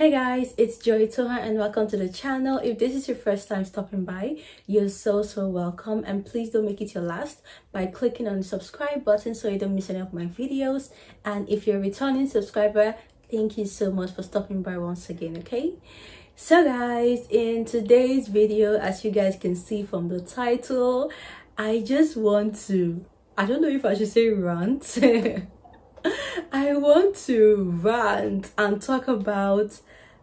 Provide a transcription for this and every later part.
Hey guys, it's Joy Itohan and welcome to the channel. If this is your first time stopping by, you're so so welcome and please don't make it your last by clicking on the subscribe button so you don't miss any of my videos. And if you're a returning subscriber, thank you so much for stopping by once again, okay? So guys, in today's video, as you guys can see from the title, I just want to, I don't know if I should say rant. I want to rant and talk about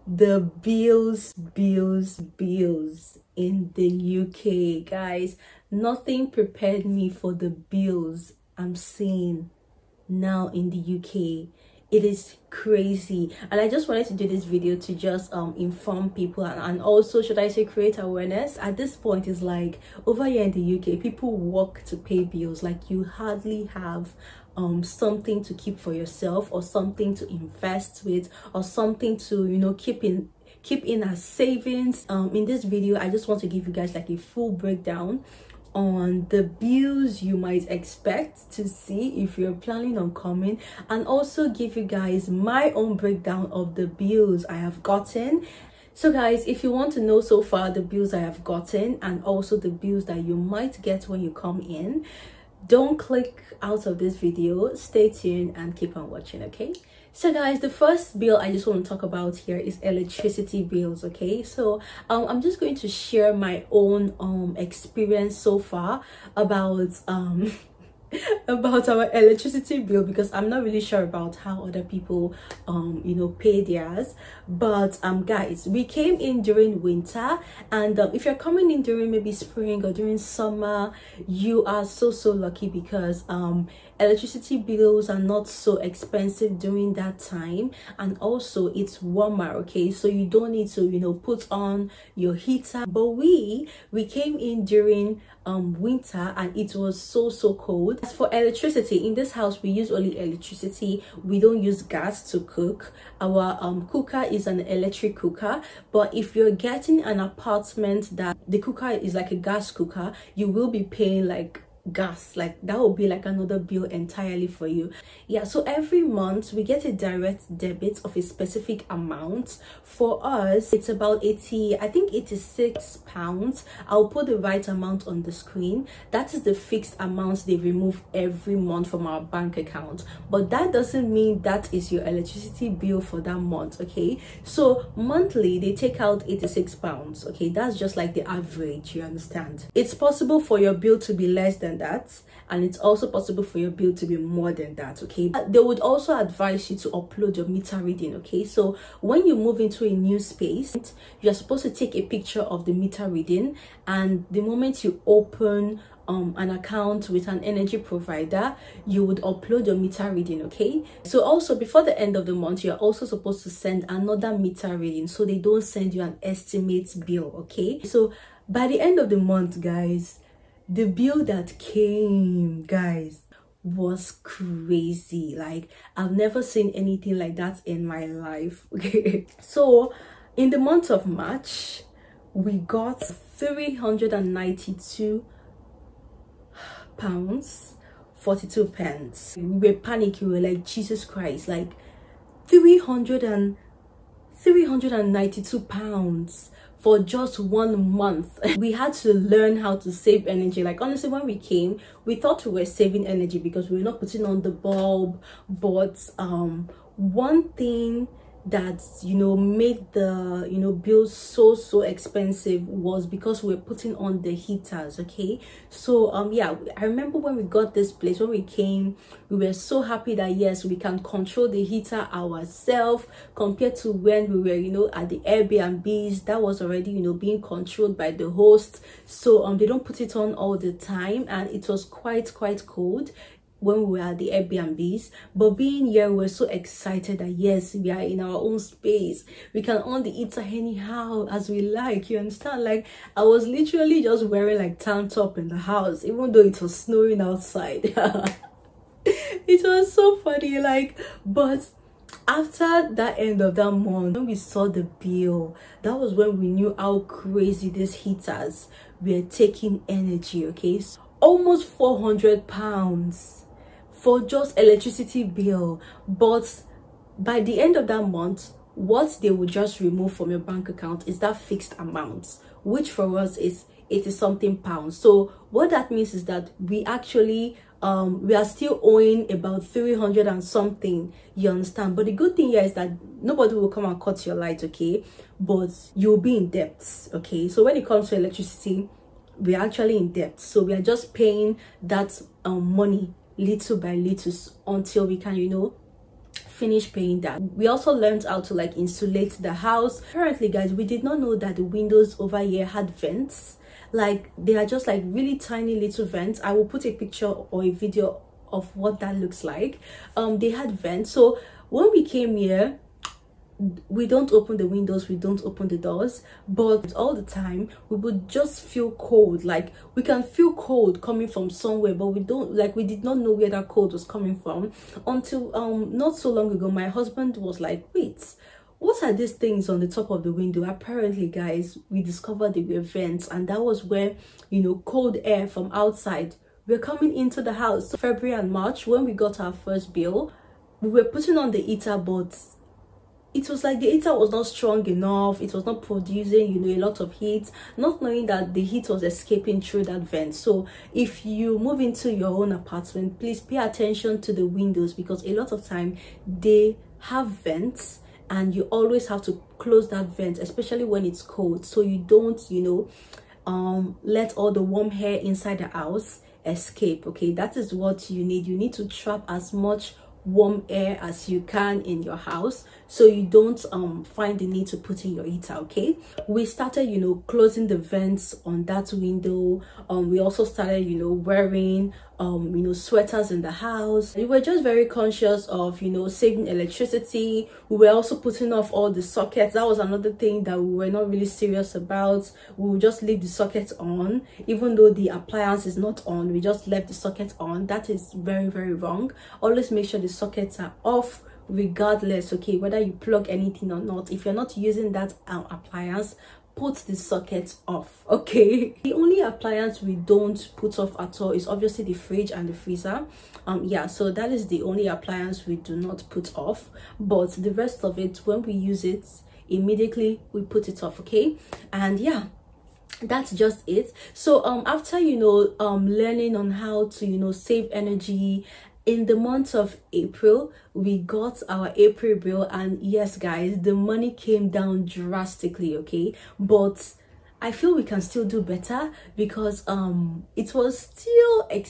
the bills, bills, bills in the UK, guys. Nothing prepared me for the bills I'm seeing now in the UK. It is crazy, and I just wanted to do this video to just um inform people and, and also, should I say, create awareness. At this point, is like over here in the UK, people work to pay bills. Like you hardly have um something to keep for yourself or something to invest with or something to you know keep in keep in as savings. Um in this video i just want to give you guys like a full breakdown on the bills you might expect to see if you're planning on coming and also give you guys my own breakdown of the bills i have gotten. So guys if you want to know so far the bills i have gotten and also the bills that you might get when you come in don't click out of this video. Stay tuned and keep on watching okay? So guys the first bill i just want to talk about here is electricity bills okay? So um, i'm just going to share my own um experience so far about um about our electricity bill because i'm not really sure about how other people um you know pay theirs. But um guys we came in during winter and um, if you're coming in during maybe spring or during summer you are so so lucky because um electricity bills are not so expensive during that time and also it's warmer okay? So you don't need to you know put on your heater. But we we came in during um winter and it was so so cold. As for electricity in this house we use only electricity. We don't use gas to cook. Our um cooker is an electric cooker. But if you're getting an apartment that the cooker is like a gas cooker you will be paying like gas like that will be like another bill entirely for you. Yeah so every month we get a direct debit of a specific amount. For us it's about 80 i think 86 pounds. I'll put the right amount on the screen. That is the fixed amount they remove every month from our bank account. But that doesn't mean that is your electricity bill for that month okay? So monthly they take out 86 pounds okay? That's just like the average you understand? It's possible for your bill to be less than that and it's also possible for your bill to be more than that okay? They would also advise you to upload your meter reading okay? So when you move into a new space you're supposed to take a picture of the meter reading and the moment you open um, an account with an energy provider you would upload your meter reading okay? So also before the end of the month you're also supposed to send another meter reading so they don't send you an estimate bill okay? So by the end of the month guys the bill that came guys was crazy. Like i've never seen anything like that in my life. Okay. So in the month of march we got 392 pounds 42 pence. We were panicking. We were like jesus christ like 300 and 392 pounds for just one month. We had to learn how to save energy. Like honestly when we came we thought we were saving energy because we were not putting on the bulb. But um one thing that you know made the you know bills so so expensive was because we are putting on the heaters okay? So um yeah i remember when we got this place when we came we were so happy that yes we can control the heater ourselves compared to when we were you know at the airbnbs. That was already you know being controlled by the host. So um they don't put it on all the time and it was quite quite cold when we were at the Airbnbs. But being here, we're so excited that yes, we are in our own space. We can on the anyhow as we like. You understand? Like I was literally just wearing like tank top in the house, even though it was snowing outside. it was so funny, like, but after that end of that month when we saw the bill that was when we knew how crazy these heaters were taking energy okay so almost 400 pounds for just electricity bill but by the end of that month what they will just remove from your bank account is that fixed amount which for us is 80 something pounds. So what that means is that we actually um we are still owing about 300 and something you understand? But the good thing here is that nobody will come and cut your light okay? But you'll be in debt okay? So when it comes to electricity we're actually in debt. So we are just paying that um money little by little until we can you know finish paying that. We also learned how to like insulate the house. Currently guys we did not know that the windows over here had vents. Like they are just like really tiny little vents. I will put a picture or a video of what that looks like. Um they had vents. So when we came here we don't open the windows we don't open the doors but all the time we would just feel cold. Like we can feel cold coming from somewhere but we don't like we did not know where that cold was coming from until um not so long ago my husband was like wait what are these things on the top of the window? Apparently guys we discovered they were vents and that was where you know cold air from outside we're coming into the house. February and march when we got our first bill we were putting on the heater but it was like the heater was not strong enough it was not producing you know a lot of heat not knowing that the heat was escaping through that vent. So if you move into your own apartment please pay attention to the windows because a lot of time they have vents and you always have to close that vent especially when it's cold. So you don't you know um let all the warm air inside the house escape okay? That is what you need. You need to trap as much warm air as you can in your house so you don't um find the need to put in your heater okay? We started you know closing the vents on that window. Um we also started you know wearing um you know sweaters in the house. We were just very conscious of you know saving electricity. We were also putting off all the sockets. That was another thing that we were not really serious about. We would just leave the sockets on. Even though the appliance is not on we just left the socket on. That is very very wrong. Always make sure the sockets are off regardless okay whether you plug anything or not. If you're not using that um, appliance put the socket off okay? The only appliance we don't put off at all is obviously the fridge and the freezer. Um yeah so that is the only appliance we do not put off. But the rest of it when we use it immediately we put it off okay? And yeah that's just it. So um after you know um learning on how to you know save energy in the month of april we got our april bill and yes guys the money came down drastically okay? But i feel we can still do better because um it was still a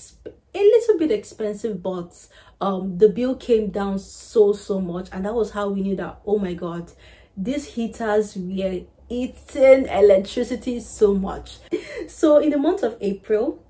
little bit expensive but um the bill came down so so much and that was how we knew that oh my god these heaters were eating electricity so much. So in the month of april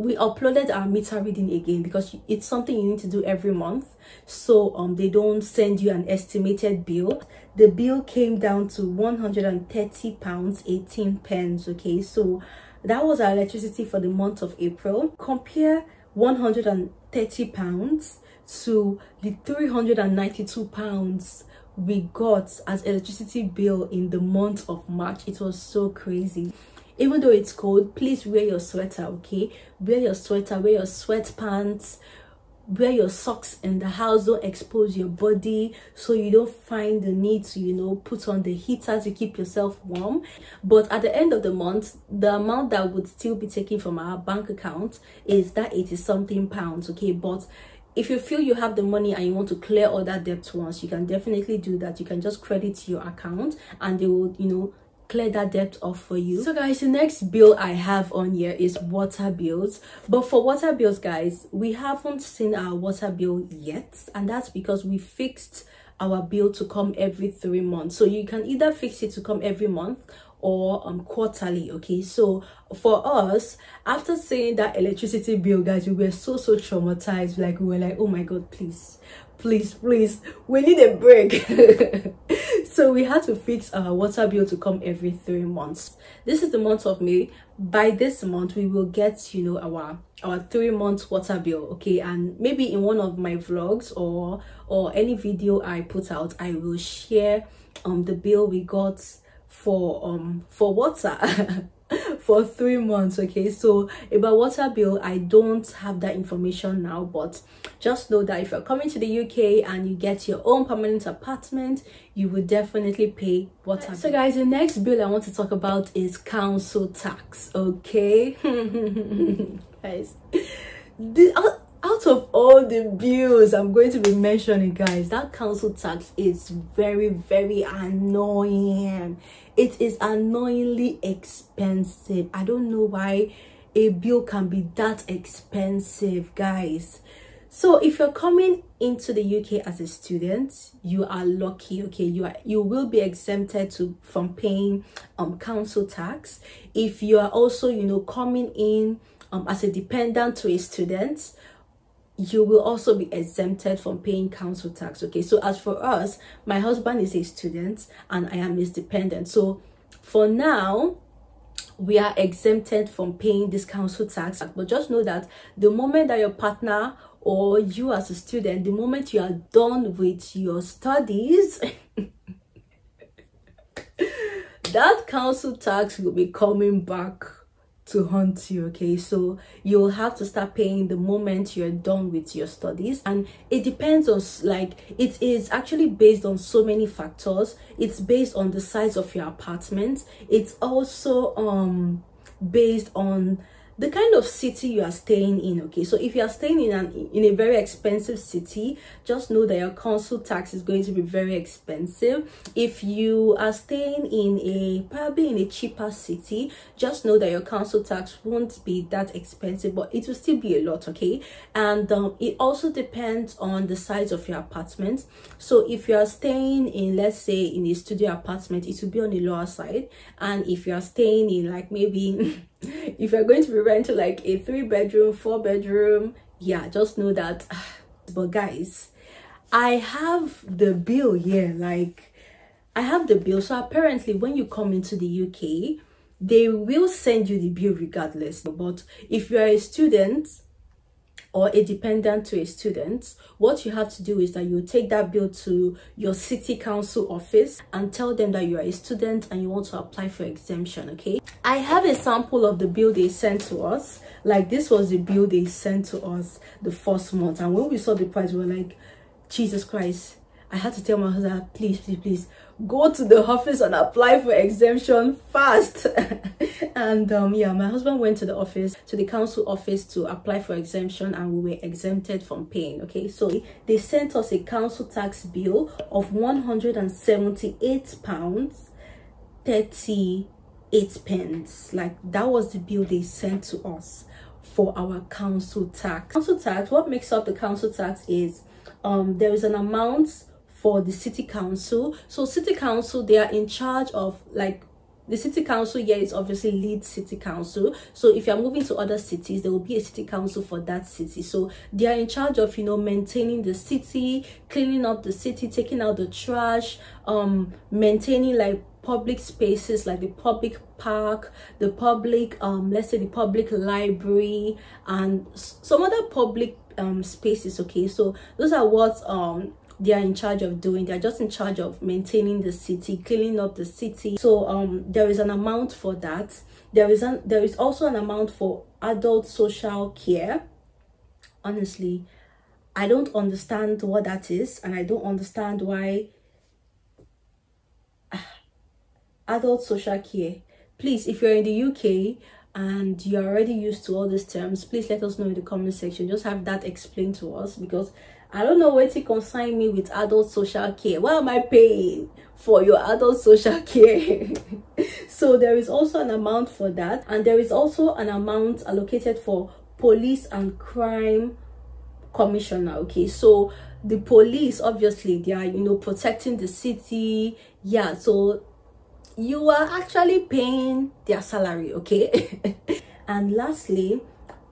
we uploaded our meter reading again because it's something you need to do every month. So um they don't send you an estimated bill. The bill came down to 130 pounds 18 pence okay? So that was our electricity for the month of april. Compare 130 pounds to the 392 pounds we got as electricity bill in the month of march. It was so crazy even though it's cold please wear your sweater okay? Wear your sweater wear your sweatpants wear your socks in the house. Don't expose your body so you don't find the need to you know put on the heater to keep yourself warm. But at the end of the month the amount that would still be taken from our bank account is that 80 something pounds okay? But if you feel you have the money and you want to clear all that debt once you can definitely do that. You can just credit your account and they will you know clear that debt off for you. So guys the next bill i have on here is water bills. But for water bills guys we haven't seen our water bill yet. And that's because we fixed our bill to come every three months. So you can either fix it to come every month or um quarterly okay? So for us after seeing that electricity bill guys we were so so traumatized. Like we were like oh my god please please please we need a break so we had to fix our water bill to come every three months. This is the month of may. By this month we will get you know our our three months water bill okay? And maybe in one of my vlogs or or any video i put out i will share um the bill we got for um for water for three months okay? So about water bill i don't have that information now but just know that if you're coming to the uk and you get your own permanent apartment you will definitely pay water so guys the next bill i want to talk about is council tax okay? Guys the, uh, out of all the bills i'm going to be mentioning guys that council tax is very very annoying. It is annoyingly expensive. I don't know why a bill can be that expensive guys. So if you're coming into the uk as a student you are lucky okay? You are you will be exempted to from paying um council tax. If you are also you know coming in um, as a dependent to a student you will also be exempted from paying council tax okay? So as for us my husband is a student and i am his dependent. So for now we are exempted from paying this council tax. But just know that the moment that your partner or you as a student the moment you are done with your studies that council tax will be coming back to haunt you okay? So you'll have to start paying the moment you're done with your studies. And it depends on like it is actually based on so many factors. It's based on the size of your apartment. It's also um based on the kind of city you are staying in okay? So if you are staying in an in a very expensive city just know that your council tax is going to be very expensive. If you are staying in a probably in a cheaper city just know that your council tax won't be that expensive but it will still be a lot okay? And um, it also depends on the size of your apartment. So if you are staying in let's say in a studio apartment it will be on the lower side. And if you are staying in like maybe if you're going to be renting like a three bedroom four bedroom yeah just know that but guys i have the bill here like i have the bill. So apparently when you come into the uk they will send you the bill regardless. But if you're a student or a dependent to a student, what you have to do is that you take that bill to your city council office and tell them that you are a student and you want to apply for exemption, okay? I have a sample of the bill they sent to us. Like this was the bill they sent to us the first month. And when we saw the price, we were like, Jesus Christ, I had to tell my husband, please, please, please, go to the office and apply for exemption fast. and um, yeah, my husband went to the office, to the council office to apply for exemption and we were exempted from paying. Okay, so they sent us a council tax bill of 178 pounds 38 pence. Like that was the bill they sent to us for our council tax. Council tax, what makes up the council tax is um there is an amount for the city council. So city council they are in charge of like the city council here is obviously Leeds city council. So if you're moving to other cities there will be a city council for that city. So they are in charge of you know maintaining the city cleaning up the city taking out the trash um maintaining like public spaces like the public park the public um let's say the public library and some other public um spaces okay? So those are what um they are in charge of doing they're just in charge of maintaining the city cleaning up the city. So um there is an amount for that. There is an there is also an amount for adult social care. Honestly i don't understand what that is and i don't understand why adult social care. Please if you're in the uk and you're already used to all these terms please let us know in the comment section. Just have that explained to us because I don't know where to consign me with adult social care. Why am I paying for your adult social care? so there is also an amount for that. And there is also an amount allocated for police and crime commissioner. Okay, so the police, obviously, they are, you know, protecting the city. Yeah, so you are actually paying their salary, okay? and lastly,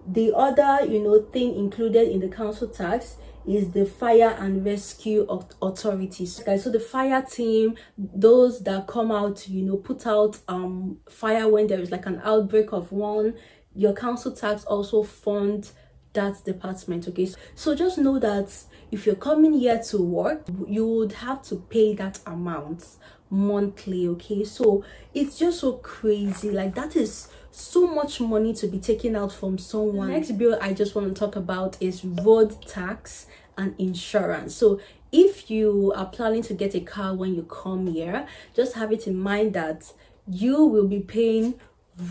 the other, you know, thing included in the council tax is the fire and rescue authorities. Guys so the fire team those that come out you know put out um fire when there is like an outbreak of one your council tax also fund that department okay? So just know that if you're coming here to work you would have to pay that amount monthly okay? So it's just so crazy. Like that is so much money to be taken out from someone. The next bill I just want to talk about is road tax and insurance. So if you are planning to get a car when you come here, just have it in mind that you will be paying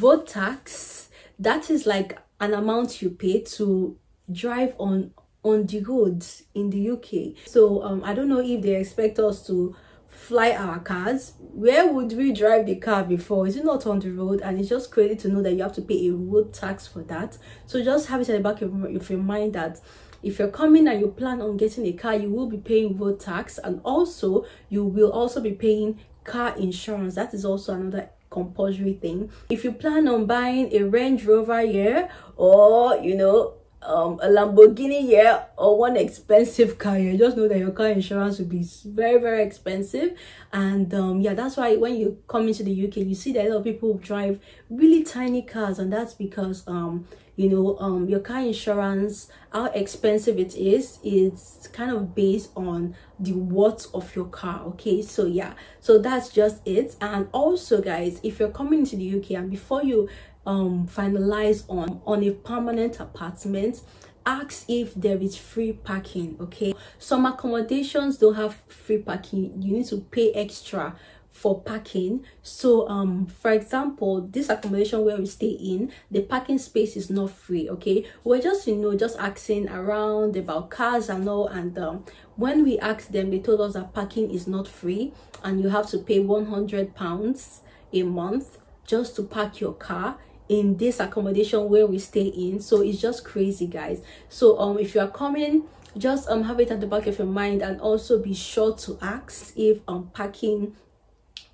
road tax. That is like an amount you pay to drive on on the roads in the UK. So um I don't know if they expect us to fly our cars where would we drive the car before? Is it not on the road? And it's just crazy to know that you have to pay a road tax for that. So just have it at the back of your mind that if you're coming and you plan on getting a car you will be paying road tax. And also you will also be paying car insurance. That is also another compulsory thing. If you plan on buying a range rover here or you know um, a Lamborghini yeah or one expensive car. You just know that your car insurance will be very very expensive. And um, yeah that's why when you come into the UK you see that a lot of people drive really tiny cars. And that's because um you know um your car insurance how expensive it is is kind of based on the worth of your car. Okay so yeah. So that's just it. And also guys if you're coming to the uk and before you um finalize on on a permanent apartment ask if there is free parking okay? Some accommodations don't have free parking. You need to pay extra for parking. So um for example this accommodation where we stay in the parking space is not free okay? We're just you know just asking around about cars and all and um when we asked them they told us that parking is not free and you have to pay 100 pounds a month just to park your car in this accommodation where we stay in. So it's just crazy guys. So um if you are coming just um have it at the back of your mind and also be sure to ask if um parking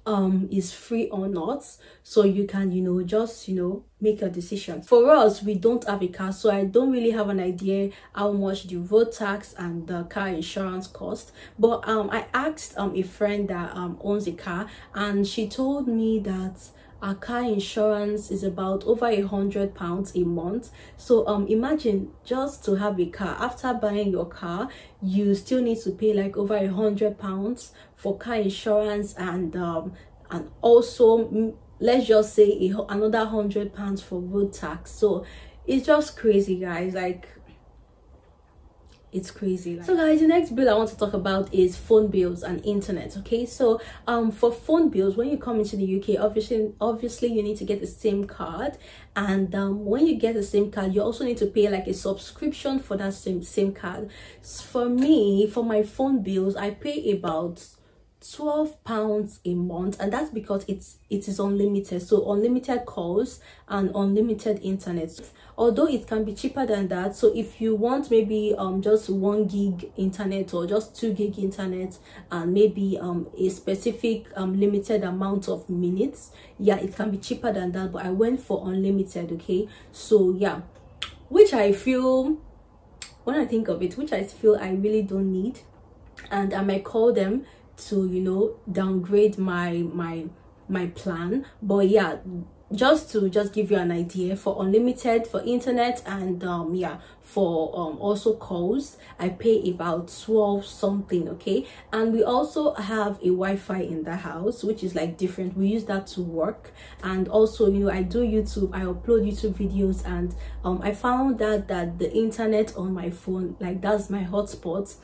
um is free or not. So you can you know just you know make a decision. For us we don't have a car so i don't really have an idea how much the road tax and the car insurance cost. But um i asked um a friend that um owns a car and she told me that our car insurance is about over a hundred pounds a month. So um imagine just to have a car. After buying your car you still need to pay like over a hundred pounds for car insurance and um and also mm, let's just say another hundred pounds for road tax. So it's just crazy guys. Like it's crazy so guys the next bill i want to talk about is phone bills and internet okay? So um for phone bills when you come into the uk obviously obviously you need to get the sim card. And um when you get the sim card you also need to pay like a subscription for that same sim card. For me for my phone bills i pay about 12 pounds a month and that's because it's it is unlimited. So unlimited calls and unlimited internet. Although it can be cheaper than that so if you want maybe um just one gig internet or just two gig internet and maybe um a specific um limited amount of minutes yeah it can be cheaper than that but i went for unlimited okay? So yeah which i feel when i think of it which i feel i really don't need and i might call them to you know downgrade my my my plan. But yeah just to just give you an idea for unlimited for internet and um yeah for um also calls i pay about 12 something okay? And we also have a wi-fi in the house which is like different. We use that to work. And also you know i do youtube. I upload youtube videos. And um i found that that the internet on my phone like that's my hotspot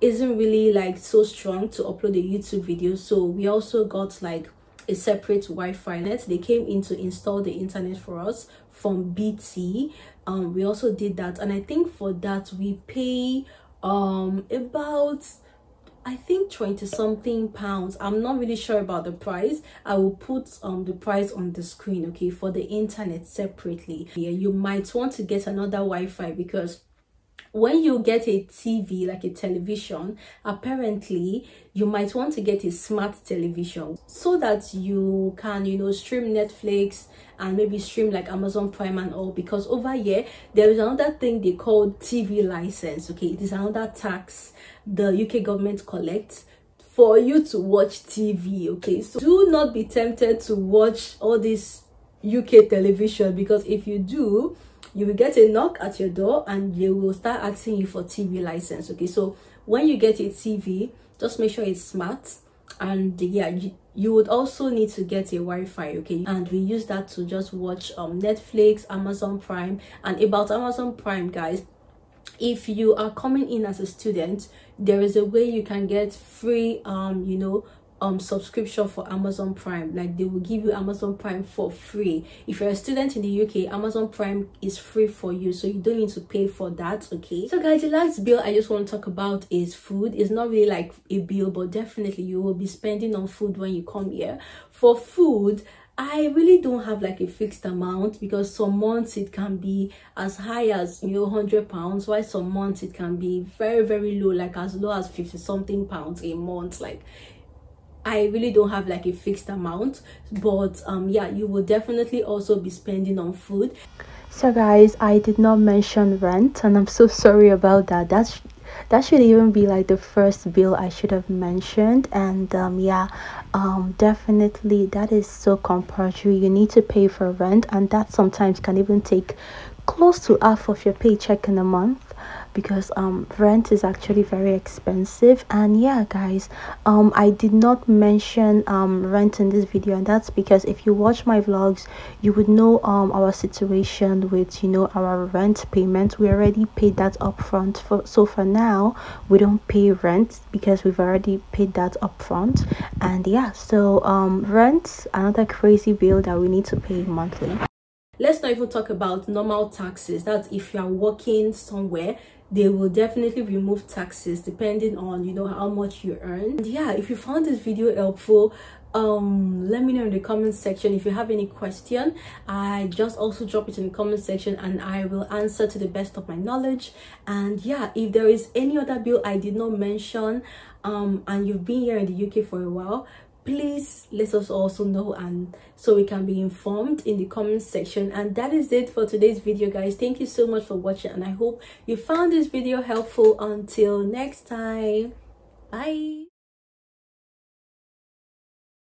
isn't really like so strong to upload a youtube video so we also got like a separate wi-fi net they came in to install the internet for us from bt um we also did that and i think for that we pay um about I think 20 something pounds. I'm not really sure about the price. I will put um the price on the screen, okay, for the internet separately. Yeah, you might want to get another Wi-Fi because when you get a tv like a television apparently you might want to get a smart television so that you can you know stream netflix and maybe stream like amazon prime and all. Because over here there is another thing they call tv license okay? It is another tax the uk government collects for you to watch tv okay? So do not be tempted to watch all this uk television because if you do you will get a knock at your door and they will start asking you for tv license okay? So when you get a tv just make sure it's smart and yeah you, you would also need to get a wi-fi okay? And we use that to just watch um netflix amazon prime. And about amazon prime guys if you are coming in as a student there is a way you can get free um you know um subscription for amazon prime. Like they will give you amazon prime for free. If you're a student in the uk amazon prime is free for you so you don't need to pay for that okay? So guys the last bill i just want to talk about is food. It's not really like a bill but definitely you will be spending on food when you come here. For food I really don't have like a fixed amount because some months it can be as high as you know 100 pounds while some months it can be very very low like as low as 50 something pounds a month like I really don't have like a fixed amount but um yeah you will definitely also be spending on food. So guys I did not mention rent and I'm so sorry about that. That's that should even be like the first bill I should have mentioned and um yeah um definitely that is so compulsory. You need to pay for rent and that sometimes can even take close to half of your paycheck in a month because um rent is actually very expensive. And yeah guys um i did not mention um rent in this video and that's because if you watch my vlogs you would know um our situation with you know our rent payment. We already paid that upfront for so for now we don't pay rent because we've already paid that upfront. And yeah so um rent another crazy bill that we need to pay monthly let's not even talk about normal taxes. That's if you are working somewhere they will definitely remove taxes depending on you know how much you earn. And yeah if you found this video helpful um let me know in the comment section. If you have any question i just also drop it in the comment section and i will answer to the best of my knowledge. And yeah if there is any other bill i did not mention um and you've been here in the uk for a while please let us also know and so we can be informed in the comment section. And that is it for today's video guys. Thank you so much for watching and i hope you found this video helpful. Until next time. Bye